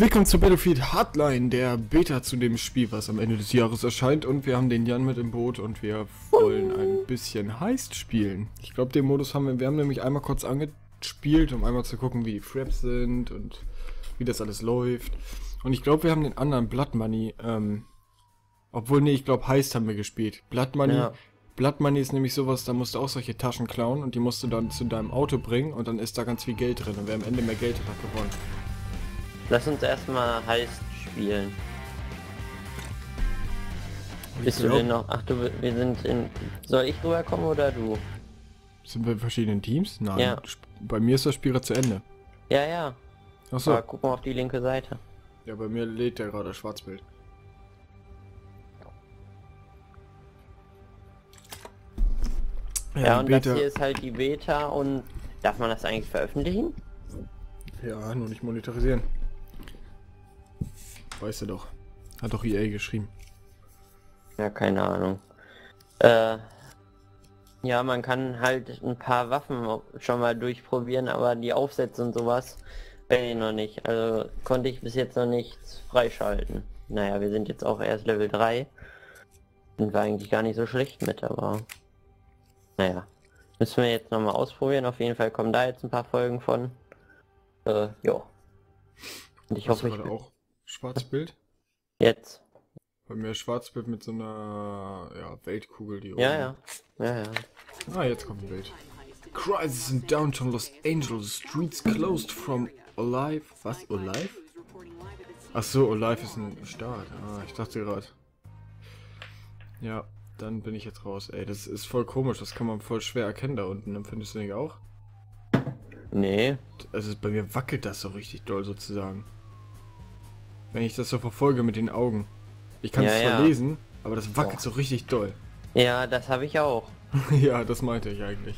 Willkommen zu Battlefield Hardline, der Beta zu dem Spiel, was am Ende des Jahres erscheint. Und wir haben den Jan mit im Boot und wir wollen ein bisschen Heist spielen. Ich glaube, den Modus haben wir, wir haben nämlich einmal kurz angespielt, um einmal zu gucken, wie die Fraps sind und wie das alles läuft. Und ich glaube, wir haben den anderen Blood Money, ähm, obwohl, nee, ich glaube, Heist haben wir gespielt. Blood Money, Ja. Blood Money ist nämlich sowas, da musst du auch solche Taschen klauen und die musst du dann zu deinem Auto bringen und dann ist da ganz viel Geld drin. Und wer am Ende mehr Geld hat, hat gewonnen. Lass uns erstmal Heist spielen. Bist du denn noch? Ach du, wir sind in. Soll ich rüberkommen oder du? Sind wir in verschiedenen Teams? Nein. Ja. Bei mir ist das Spiel gerade zu Ende. Ja, ja. Achso. Aber guck mal auf die linke Seite. Ja, bei mir lädt der gerade Schwarzbild. Ja, die und Beta- das hier ist halt die Beta und darf man das eigentlich veröffentlichen? Ja, nur nicht monetarisieren. Weißt du doch. Hat doch EA geschrieben. Ja, keine Ahnung. Äh, ja, man kann halt ein paar Waffen schon mal durchprobieren, aber die Aufsätze und sowas weiß ich noch nicht. Also konnte ich bis jetzt noch nichts freischalten. Naja, wir sind jetzt auch erst Level 3. Sind wir eigentlich gar nicht so schlecht mit, aber naja. Müssen wir jetzt nochmal ausprobieren. Auf jeden Fall kommen da jetzt ein paar Folgen von. Äh, ja. Und ich Hast hoffe, ich gerade auch Schwarzbild? jetzt. Bei mir Schwarzbild mit so einer ja, Weltkugel, die Ja, oben- ja. Ja, ja. Ah, jetzt kommt ein Bild. Crisis in downtown Los Angeles. Streets closed from Alive. Was? Alive? Ach so, Alive ist ein Staat. Ah, ich dachte gerade. Ja, dann bin ich jetzt raus. Ey, das ist voll komisch. Das kann man voll schwer erkennen da unten. Empfindest du nicht auch? Nee. Also bei mir wackelt das so richtig doll sozusagen. Wenn ich das so verfolge mit den Augen. Ich kann es Ja, zwar ja. lesen, aber das wackelt Boah. so richtig doll. Ja, das habe ich auch. ja, das meinte ich eigentlich.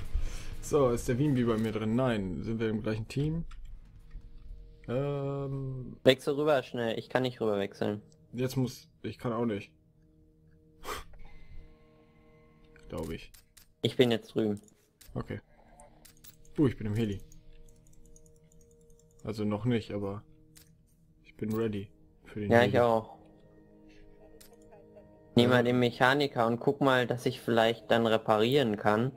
So, ist der Wien bei mir drin? Nein. Sind wir im gleichen Team? Ähm, Wechsel rüber schnell. Ich kann nicht rüber wechseln. jetzt muss... Ich kann auch nicht. Glaube ich. Ich bin jetzt drüben. Okay. Uh, ich bin im Heli. Also noch nicht, aber... Ich bin ready Ja, ich auch. Nimm mal den Mechaniker und guck mal, dass ich vielleicht dann reparieren kann.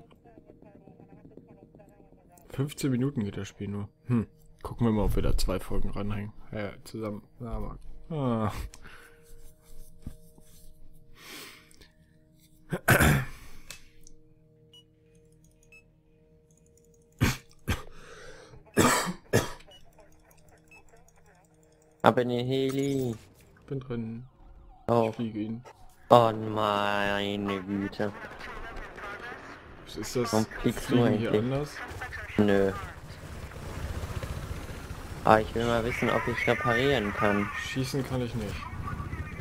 15 Minuten geht das Spiel nur. Hm. Gucken wir mal, ob wir da zwei Folgen ranhängen. Ja, zusammen. Ja. Ah. Ab in den Heli. Bin drin. Oh, Ich fliege ihn. oh meine Güte. Ist das Warum fliegst du Fliegen hier anders? Nö. Aber ich will mal wissen, ob ich reparieren kann. Schießen kann ich nicht.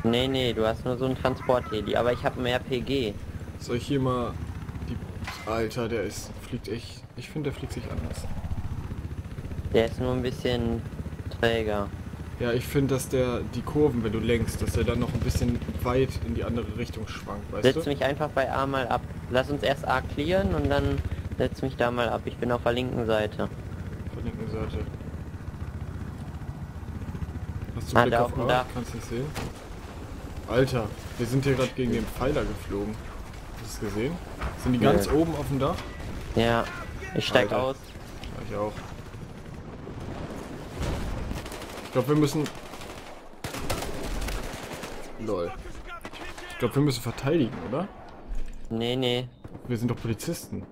Nee, nee, du hast nur so ein Transportheli, aber ich habe ein RPG. Soll ich hier mal die. Alter, der ist. fliegt echt. Ich finde, der fliegt sich anders. Der ist nur ein bisschen träger. Ja, ich finde, dass der die Kurven, wenn du lenkst, dass der dann noch ein bisschen weit in die andere Richtung schwankt, weißt Setz du? mich einfach bei A mal ab. Lass uns erst A clearen und dann setz mich da mal ab. Ich bin auf der linken Seite. Von linken Seite. Hast du Ah, Blick da auf auf A? Dach. Kannst nicht sehen? Alter, wir sind hier gerade gegen den Pfeiler geflogen. Hast du es gesehen? Sind die Nee. ganz oben auf dem Dach? Ja, ich steig Alter. aus. Ich auch. Ich glaube, wir müssen... Lol. Ich glaube, wir müssen verteidigen, oder? Nee, nee. Wir sind doch Polizisten.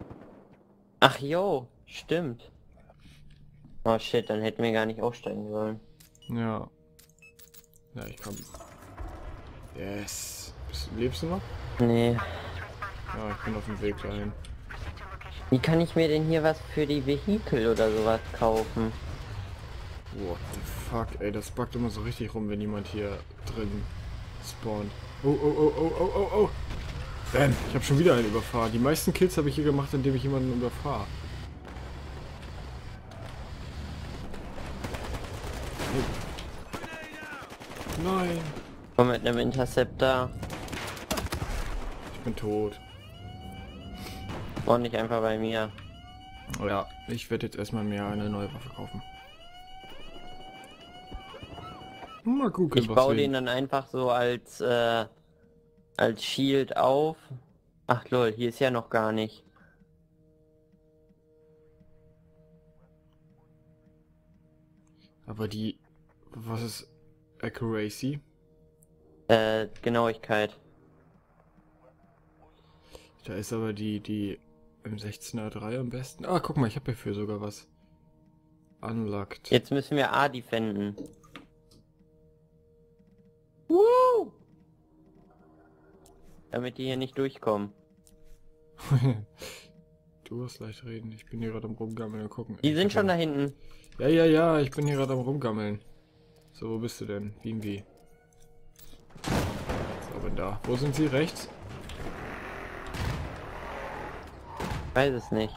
Ach jo, stimmt. Oh shit, dann hätten wir gar nicht aussteigen sollen. Ja. Ja, ich kann... Yes. Bist, lebst du noch? Nee. Ja, ich bin auf dem Weg dahin. Wie kann ich mir denn hier was für die Vehikel oder sowas kaufen? What the fuck, ey, das buggt immer so richtig rum, wenn jemand hier drin spawnt. Oh, oh, oh, oh, oh, oh, oh. Bam, ich habe schon wieder einen überfahren. Die meisten Kills habe ich hier gemacht, indem ich jemanden überfahre. Oh. Nein, Komm mit einem Interceptor ich bin tot. und nicht einfach bei mir. Ja, ich werde jetzt erstmal mir eine neue Waffe kaufen. Mal gucken, Ich was baue den dann einfach so als äh, als Shield auf. Ach lol, hier ist ja noch gar nicht. Aber die... Was ist Accuracy? Äh, Genauigkeit. Da ist aber die, die M16er 3 am besten. Ah, guck mal, ich habe hierfür sogar was. Unlocked. Jetzt müssen wir A defenden. Damit die hier nicht durchkommen. du hast leicht reden. Ich bin hier gerade am rumgammeln und gucken. Die Ich sind schon da hinten. Ja, ja, ja, ich bin hier gerade am rumgammeln. So, wo bist du denn? Wie wie? So, bin da. Wo sind sie? Rechts? Ich weiß es nicht.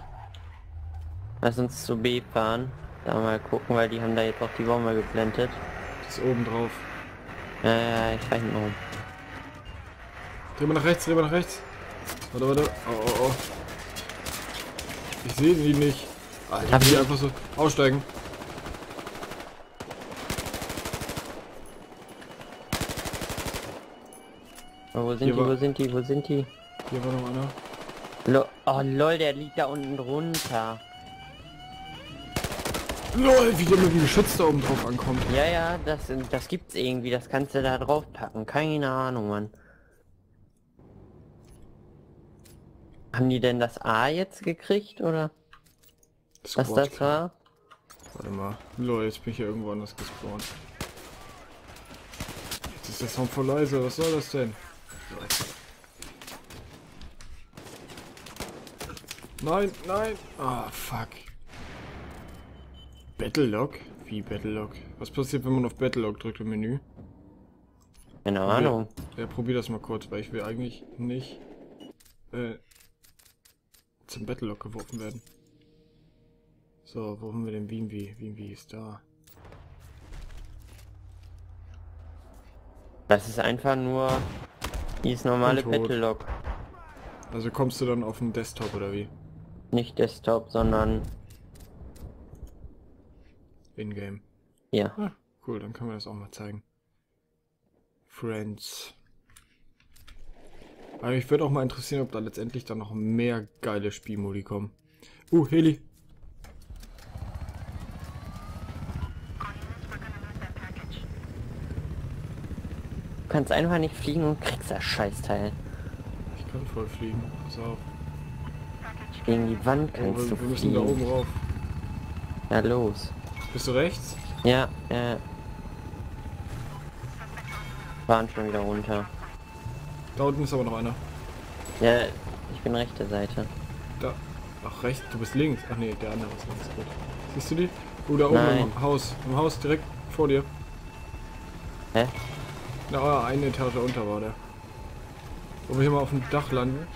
Lass uns zu B fahren. Da mal gucken, weil die haben da jetzt auch die Bombe geplantet. Die ist oben drauf. Ja, ja, ich fahr hinten rum. Dreh mal nach rechts, dreh mal nach rechts. Warte, warte. Oh, oh, oh. Ich sehe sie nicht. Ah, ich will einfach so aussteigen. Oh, wo sind Hier die, wo sind die, wo sind die? Hier war noch einer. Lo oh lol, der liegt da unten drunter. LOL, wie der mit dem Geschütz da oben drauf ankommt. Ja, ja, das, das gibt's irgendwie, das kannst du da drauf packen. Keine Ahnung, Mann. Haben die denn das A jetzt gekriegt, oder? Was Squad. das war? Warte mal. LOL, jetzt bin ich hier irgendwo anders gespawnt. Jetzt ist der Sound voll leise. Was soll das denn? Nein, nein. Ah, fuck. Battlelog? Wie Battlelog? Was passiert, wenn man auf Battlelog drückt im Menü? Keine Ahnung. Ja, probier das mal kurz, weil ich will eigentlich nicht äh, zum Battlelog geworfen werden. So, wo haben wir den Wien-Wie? Wien-Wie ist da. Das ist einfach nur dieses normale. Battlelog. Also kommst du dann auf den Desktop oder wie? Nicht Desktop, sondern In-game. hier. Ah, cool, dann können wir das auch mal zeigen. Friends. Aber mich würde auch mal interessieren, ob da letztendlich dann noch mehr geile Spielmodi kommen. Uh, Heli. Du kannst einfach nicht fliegen und kriegst das Scheißteil. Ich kann voll fliegen. Pass auf. Gegen die Wand Oh, kannst wir, du wir müssen da oben fliegen. rauf. Ja, los. Bist du rechts? Ja, äh. Waren schon wieder runter. Da unten ist aber noch einer. Ja, ich bin rechte Seite. Da. Ach, rechts. Du bist links. Ach nee, der andere ist links. Gut. Siehst du die? Oh, da oben Nein. im Haus. Im Haus direkt vor dir. Hä? Na, eine Etage unter war der. Wollen wir hier mal auf dem Dach landen?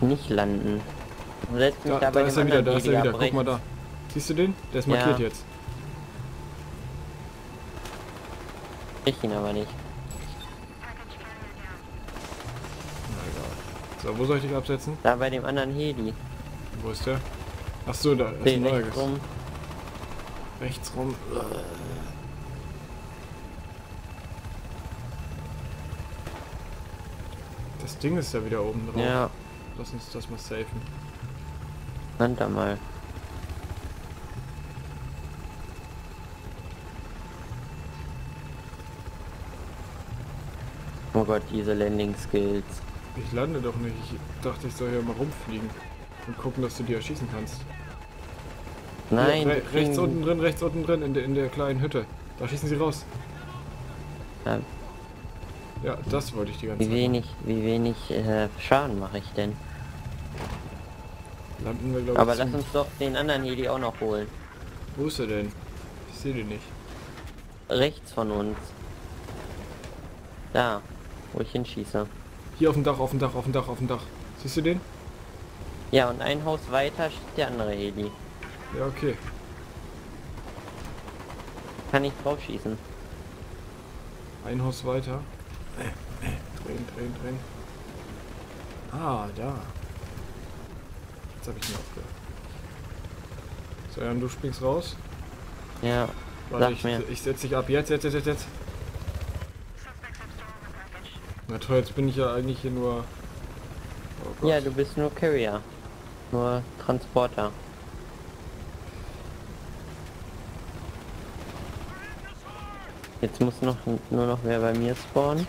Nicht landen. Du Da, da, da ist er wieder, da ist er wieder. Guck mal da. Siehst du den? Der ist Ja. markiert jetzt. Ich ihn aber nicht. Na egal. So, wo soll ich dich absetzen? Da bei dem anderen Heli. Wo ist der? Ach so, da ist Den ein rechts rum. Rechts rum. Das Ding ist ja wieder oben drauf. Ja, Lass uns das mal safen. land da mal. Oh Gott, diese Landing Skills. Ich lande doch nicht. Ich dachte, ich soll hier mal rumfliegen. Und gucken, dass du die erschießen kannst. Nein, re rechts unten drin, rechts unten drin, in der, in der kleinen Hütte. Da schießen sie raus. Ja, Ja, das wollte ich die ganze wie Zeit. wenig, wie wenig äh, Schaden mache ich denn? Landen wir, glaube Aber ich. lass zum- uns doch den anderen Heli auch noch holen. Wo ist er denn? Ich sehe den nicht. Rechts von uns. Da, wo ich hinschieße. Hier auf dem Dach, auf dem Dach, auf dem Dach, auf dem Dach. Siehst du den? Ja, und ein Haus weiter steht der andere Heli. Ja, okay. Kann ich drauf schießen. Ein Haus weiter. Drehen, drehen, drehen. Ah, da. Jetzt habe ich ihn aufgehört. So, Jan, du springst raus. Ja, Warte, Sag ich, mir. ich setze dich ab. Jetzt, jetzt, jetzt, jetzt, jetzt. Na toll, jetzt bin ich ja eigentlich hier nur... Oh. Ja, du bist nur Carrier. Nur Transporter. Jetzt muss noch nur noch wer bei mir spawnen.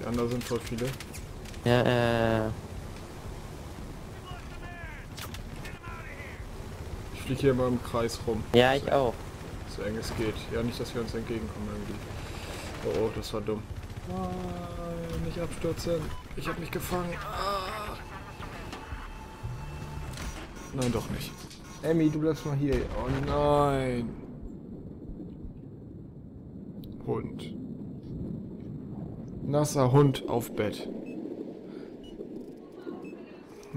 Die anderen sind voll viele. Ja, äh, Ich fliege hier immer im Kreis rum. ja, ich auch. So eng es geht. Ja, nicht, dass wir uns entgegenkommen irgendwie. Oh, oh, das war dumm. Nein, nicht abstürzen. Ich habe mich gefangen. Ah. Nein, doch nicht. Emmy, du bleibst mal hier. Oh nein. Hund. Nasser Hund auf Bett.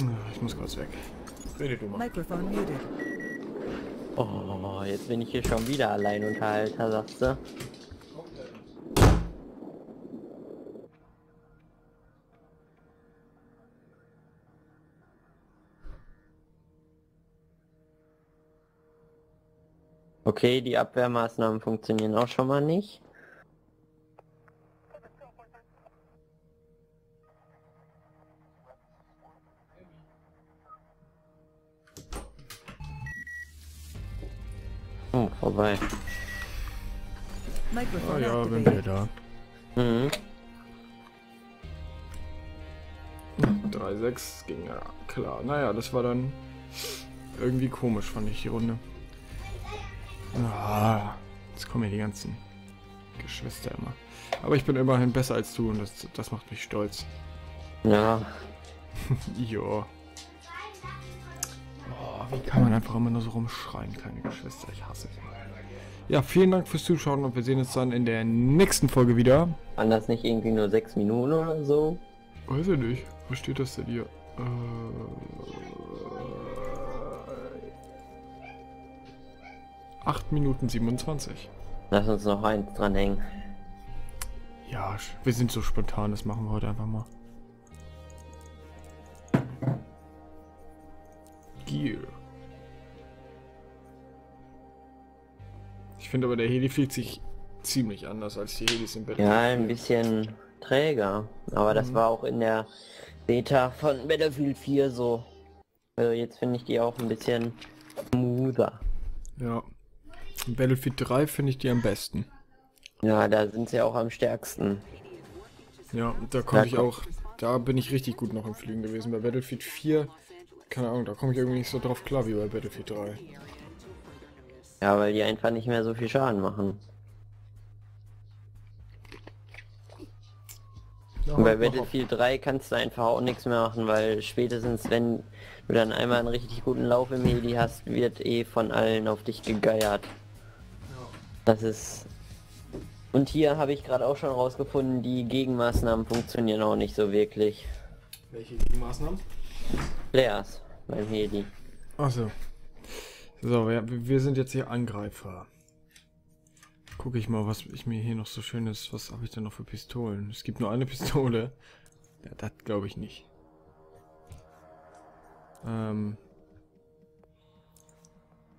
Ah, Ich muss kurz weg. Rede du mal. Muted. Oh, jetzt bin ich hier schon wieder allein Unterhalter, sagst du? Okay, die Abwehrmaßnahmen funktionieren auch schon mal nicht. Oh, vorbei. Ah ja, bin wieder da. Mhm. 3-6 ging ja klar. Naja, das war dann irgendwie komisch, fand ich die Runde. Ah, jetzt kommen hier die ganzen Geschwister immer. Aber ich bin immerhin besser als du und das, das macht mich stolz. Ja, Jo. Oh, wie kann man einfach immer nur so rumschreien, kleine Geschwister? Ich hasse es. Ja, vielen Dank fürs Zuschauen und wir sehen uns dann in der nächsten Folge wieder. das nicht irgendwie nur sechs Minuten oder so? Weiß ich nicht. Wo steht das denn hier? Äh, 8 Minuten 27. Lass uns noch eins dranhängen. Ja, wir sind so spontan, das machen wir heute einfach mal. Gear. Ich finde aber der Heli fühlt sich ziemlich anders als die Helis im Bett. Ja, ein bisschen träger. Aber das war auch in der Beta von Battlefield 4 so. Also jetzt finde ich die auch ein bisschen smoother. Ja. In Battlefield 3 finde ich die am besten. Ja, da sind sie auch am stärksten. Ja, da komme ich auch, da bin ich richtig gut noch im Fliegen gewesen. Bei Battlefield 4, keine Ahnung, da komme ich irgendwie nicht so drauf klar wie bei Battlefield 3. Ja, weil die einfach nicht mehr so viel Schaden machen. Ja, bei. Battlefield 3 kannst du einfach auch nichts mehr machen, weil spätestens wenn du dann einmal einen richtig guten Lauf im Heli hast, wird eh von allen auf dich gegeiert. Das ist... Und hier habe ich gerade auch schon rausgefunden, die Gegenmaßnahmen funktionieren auch nicht so wirklich. Welche Gegenmaßnahmen? Flares beim Heli. Achso. So, wir, wir sind jetzt hier Angreifer. Gucke ich mal, was ich mir hier noch so schönes, was habe ich denn noch für Pistolen? Es gibt nur eine Pistole. Ja, das glaube ich nicht. Ähm.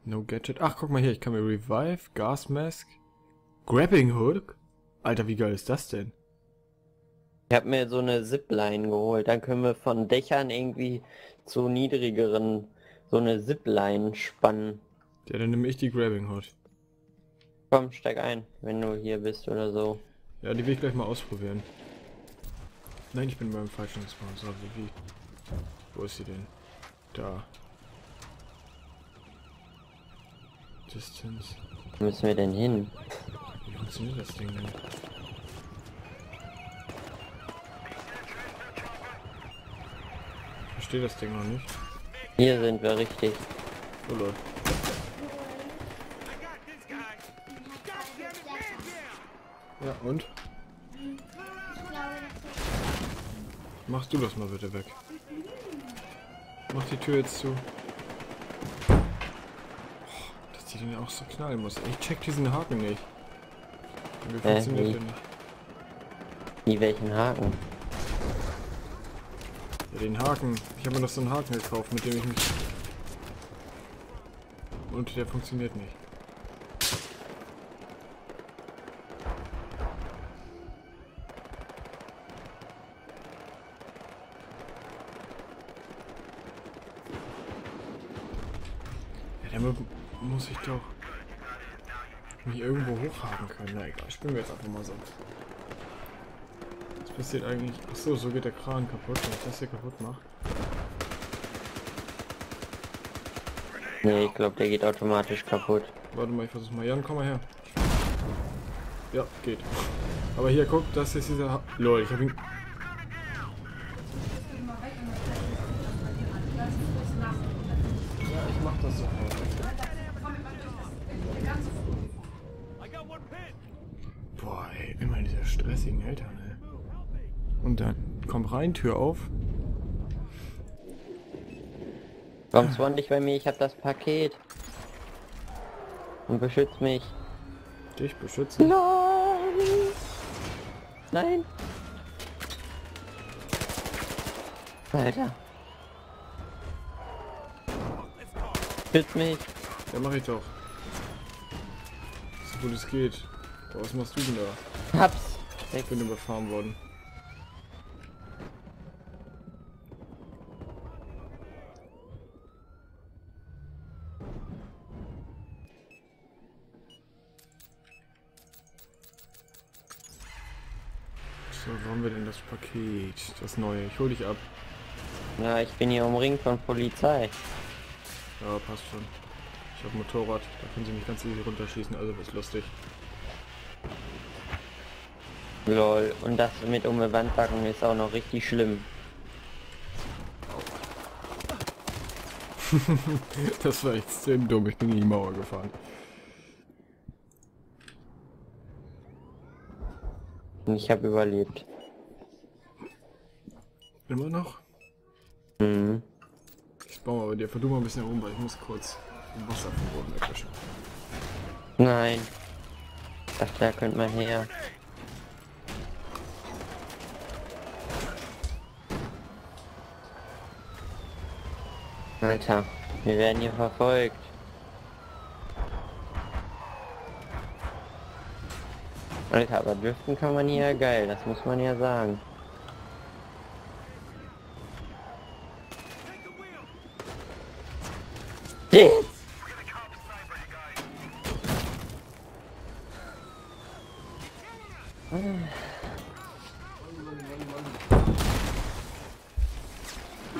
No Gadget. Ach, guck mal hier, ich kann mir Revive, Gas Mask, Grabbing Hook. Alter, wie geil ist das denn? Ich habe mir so eine Zipline geholt, dann können wir von Dächern irgendwie zu niedrigeren so eine Zipline spannen. Ja, dann nehme ich die Grabbing Hood. Komm, steig ein, wenn du hier bist oder so. Ja, die will ich gleich mal ausprobieren. Nein, ich bin beim falschen Spawn. So, wie, wie? Wo ist sie denn? Da. Distance. Wo müssen wir denn hin? Wie funktioniert das Ding denn? Ich verstehe das Ding noch nicht. Hier sind wir richtig. Oh Lord. Ja, und? Machst du das mal bitte weg. Mach die Tür jetzt zu. Die den auch so knallen muss. Ich check diesen Haken nicht. Wie Äh, funktioniert der nicht? Wie welchen Haken? Ja, den Haken. Ich habe mir noch so einen Haken gekauft, mit dem ich mich... und der funktioniert nicht. Muss ich doch mich irgendwo hochhaben können. Na egal, spielen wir jetzt einfach mal so. Was passiert eigentlich? Achso, so geht der Kran kaputt, wenn ich das hier kaputt mache. Nee, ich glaube, der geht automatisch kaputt. Warte mal, ich versuch's mal. Jan, komm mal her. Ja, geht. Aber hier, guck, das ist dieser... Ha Lol, ich hab ihn... Ja, ich mach das sofort. Boah, ey, immer diese stressigen Eltern, ey. Und dann, komm rein, Tür auf. Warum spawn dich bei mir? Ich hab das Paket. Und beschützt mich. Dich beschützen. Nein. Alter. Schütz mich. Ja, mach ich doch. So gut es geht. Was machst du denn da? Hab's. Ich bin überfahren worden. So, wo haben wir denn das Paket? Das neue. Ich hol dich ab. Ja, ich bin hier umringt von Polizei. Ja, passt schon. Ich habe Motorrad. Da können sie mich ganz easy runterschießen. Also ist lustig. Lol. Und das mit um die Wand packen ist auch noch richtig schlimm. das war extrem dumm. Ich bin in die Mauer gefahren. Ich habe überlebt. Immer noch? Mhm. Ich baue mal bei dir. Verdu mal ein bisschen rum, weil ich muss kurz Wasser vom Boden wegwischen. Nein. Ich dachte, da könnte man her. Alter, wir werden hier verfolgt. Alter, aber dürften kann man hier geil, das muss man ja sagen.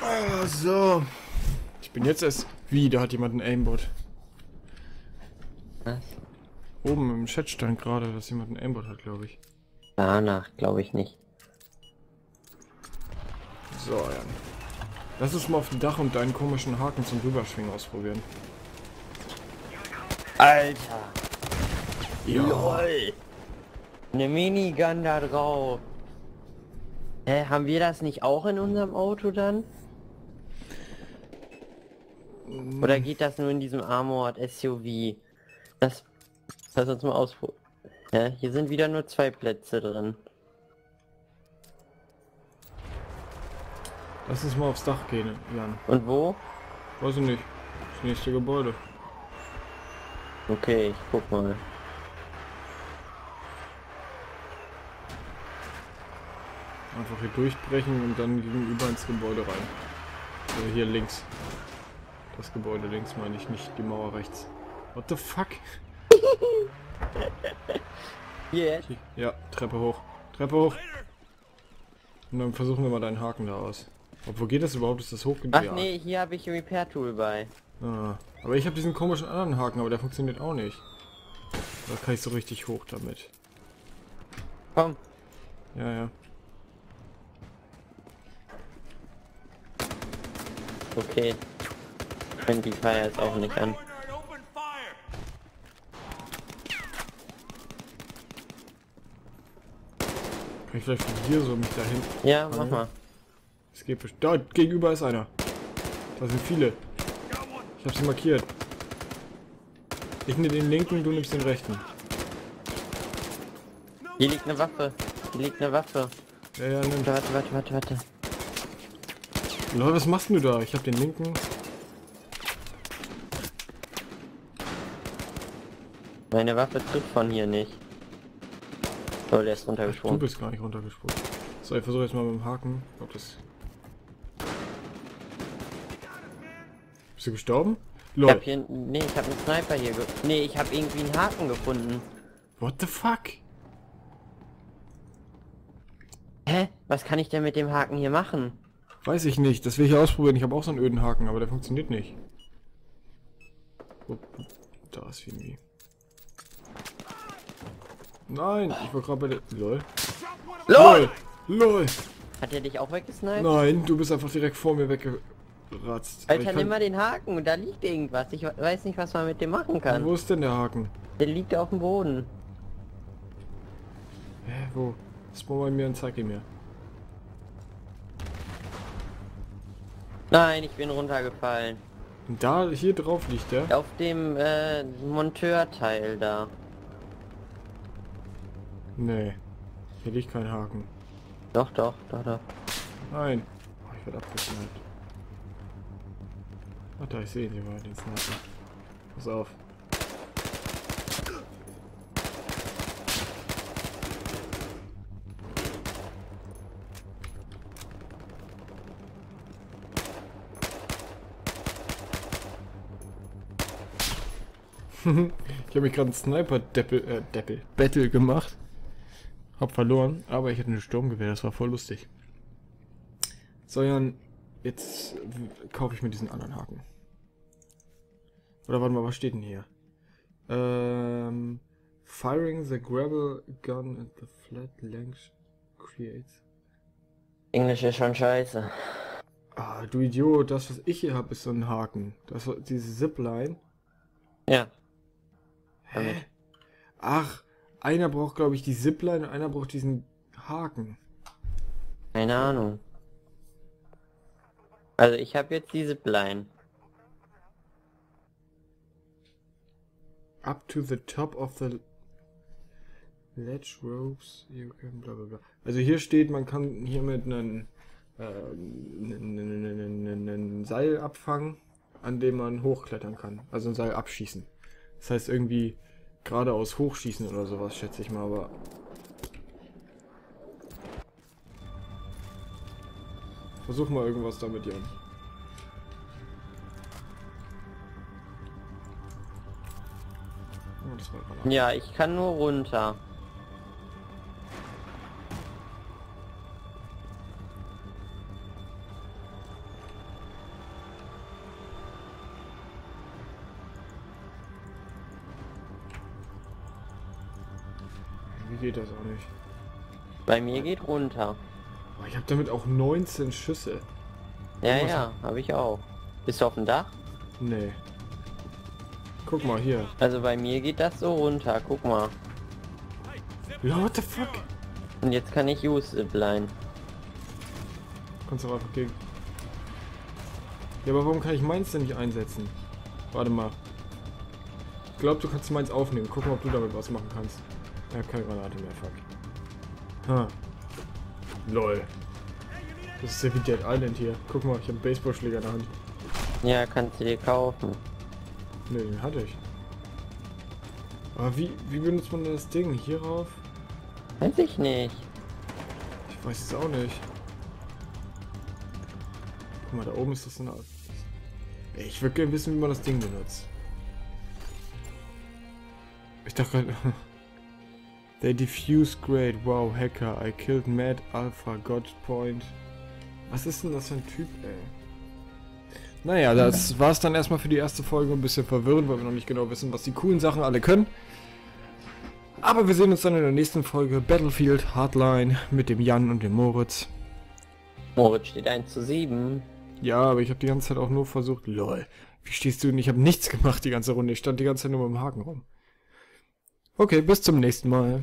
Ah, so. Ich bin jetzt erst... Wie, da hat jemand ein Aimbot. Was? Oben im Chat stand gerade, dass jemand ein Aimbot hat, glaube ich. Danach glaube ich nicht. So, Jan. Lass uns mal auf dem Dach und deinen komischen Haken zum Rüberschwingen ausprobieren. Alter! Ja. LOL! Eine Minigun da drauf. Hä, haben wir das nicht auch in unserem Auto dann? Oder geht das nur in diesem Armored SUV? Das... Lass uns mal ausprobieren. Hier sind wieder nur zwei Plätze drin. Lass uns mal aufs Dach gehen, Jan. Und wo? Weiß ich nicht. Das nächste Gebäude. Okay, ich guck mal. Einfach hier durchbrechen und dann gegenüber ins Gebäude rein. Also hier links. Das Gebäude links meine ich, nicht die Mauer rechts. What the fuck? Hier- Ja, Treppe hoch. Treppe hoch. Und dann versuchen wir mal deinen Haken da aus. Obwohl geht das überhaupt? Ist das hoch? Ach Ja. nee, hier habe ich Repair Tool bei. Ah, aber ich habe diesen komischen anderen Haken, aber der funktioniert auch nicht. Da kann ich so richtig hoch damit. Komm. Ja, ja. Okay. Fängt die Feier jetzt auch nicht an. Kann ich vielleicht von hier so mich dahin... Ja, mach mal. Es geht. Da gegenüber ist einer. Da sind viele. Ich habe sie markiert. Ich nehme den linken, du nimmst den rechten. Hier liegt eine Waffe. Hier liegt eine Waffe. Ja, ja, nimm. Warte, warte, warte, warte. Leute, was machst du da? Ich habe den linken. Meine Waffe trifft von hier nicht. Oh, der ist Du runtergesprungen. bist gar nicht runtergesprungen. So, ich versuche jetzt mal mit dem Haken. Ob das. Bist du gestorben? Ich Lol. hab hier, nee, ich hab einen Sniper hier, nee, ich hab irgendwie einen Haken gefunden. What the fuck? Hä? Was kann ich denn mit dem Haken hier machen? Weiß ich nicht. Das will ich ausprobieren. Ich habe auch so einen öden Haken, aber der funktioniert nicht. Da ist irgendwie. Nein, ich war gerade bei der. Lol. LOL! LOL! Hat er dich auch weggesniped? Nein, du bist einfach direkt vor mir weggeratzt. Ich Alter, kann- nimm mal den Haken da liegt irgendwas. Ich we- weiß nicht, was man mit dem machen kann. Wo ist denn der Haken? Der liegt auf dem Boden. Hä, wo? Spawn bei mir und zeig ihn mir. Nein, ich bin runtergefallen. Und da, hier drauf liegt der. Auf dem äh, Monteurteil da. Nee. Hier liegt kein Haken. Doch, doch, doch, doch. Nein. Oh, ich werde abgeschnallt. Ach da, ich sehe ihn hier mal, den Sniper. Pass auf. ich habe mich gerade einen Sniper-Deppel, äh, Deppel, Battle gemacht. Hab verloren, aber ich hatte eine Sturmgewehr, das war voll lustig. So, Jan, jetzt kaufe ich mir diesen anderen Haken. Oder warte mal, was steht denn hier? Ähm, firing the gravel gun at the flat length creates. Englisch ist schon scheiße. Ah, du Idiot, das was ich hier habe, ist so ein Haken. Das war diese Zipline. Ja. Hä? Ach, einer braucht glaube ich die Zipline und einer braucht diesen Haken. Keine Ahnung. Also ich habe jetzt diese Blind. Up to the top of the ledge ropes, you can bla bla bla. Also hier steht, man kann hier mit einem Seil abfangen, an dem man hochklettern kann. Also ein Seil abschießen. Das heißt irgendwie geradeaus hochschießen oder sowas, schätze ich mal, aber. Versuch mal irgendwas damit, Jan. Oh. Ja, ich kann nur runter. Wie geht das auch nicht? Bei mir geht runter. Oh, ich habe damit auch 19 Schüsse. Ja, Was? ja, habe ich auch. Bist du auf dem Dach? Nee. Guck mal hier. Also bei mir geht das so runter. Guck mal. Ja, what the fuck? Und jetzt kann ich use blind. Kannst du einfach gegen. Ja, aber warum kann ich meins denn nicht einsetzen? Warte mal. Ich glaube, du kannst meins aufnehmen. Guck mal, ob du damit was machen kannst. Ja, keine Granate mehr, fuck. Ha. Lol. Das ist ja wie Dead Island hier. Guck mal, ich habe einen Baseballschläger in der Hand. Ja, kannst du dir kaufen. Ne, den hatte ich. Aber wie, wie benutzt man das Ding? Hierauf? Weiß ich nicht. Ich weiß es auch nicht. Guck mal, da oben ist das so eine ich würde gerne wissen, wie man das Ding benutzt. Ich dachte gerade. They diffuse great. Wow, Hacker. I killed Mad Alpha God Point. Was ist denn das für ein Typ, ey? Naja, das war's dann erstmal für die erste Folge. Ein bisschen verwirrend, weil wir noch nicht genau wissen, was die coolen Sachen alle können. Aber wir sehen uns dann in der nächsten Folge Battlefield Hardline mit dem Jan und dem Moritz. Moritz steht 1 zu 7. Ja, aber ich habe die ganze Zeit auch nur versucht. Lol. Wie stehst du denn? Ich habe nichts gemacht die ganze Runde. Ich stand die ganze Zeit nur mit dem Haken rum. Okay, bis zum nächsten Mal.